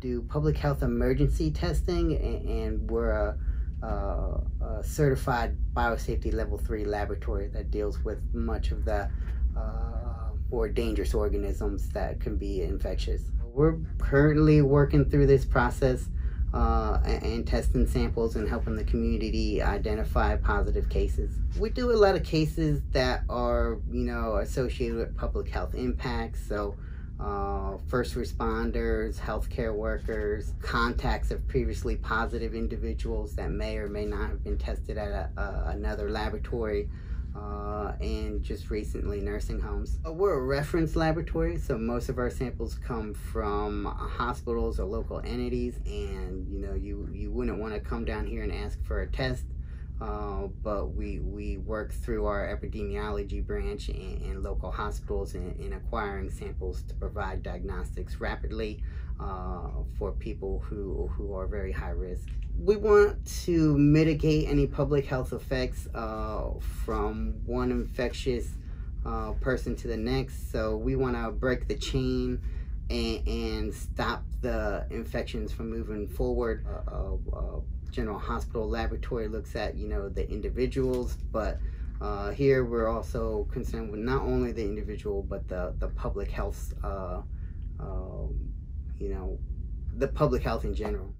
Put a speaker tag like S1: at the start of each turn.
S1: do public health emergency testing, and, and we're a, a, a, certified biosafety level three laboratory that deals with much of the uh, more dangerous organisms that can be infectious. We're currently working through this process uh, and testing samples and helping the community identify positive cases. We do a lot of cases that are, you know, associated with public health impacts. So, uh, first responders, healthcare workers, contacts of previously positive individuals that may or may not have been tested at a, a, another laboratory uh, and just recently nursing homes. Uh, we're a reference laboratory, so most of our samples come from hospitals or local entities, and you know you you wouldn't want to come down here and ask for a test. Uh, but we we work through our epidemiology branch and, and local hospitals in, in, acquiring samples to provide diagnostics rapidly uh, for people who who are very high risk we want to mitigate any public health effects uh, from one infectious uh, person to the next. So we want to break the chain and, and, stop the infections from moving forward. Uh, uh General Hospital Laboratory looks at you know the individuals, but uh, here we're also concerned with not only the individual but the the public health. Uh, um, you know, the public health in general.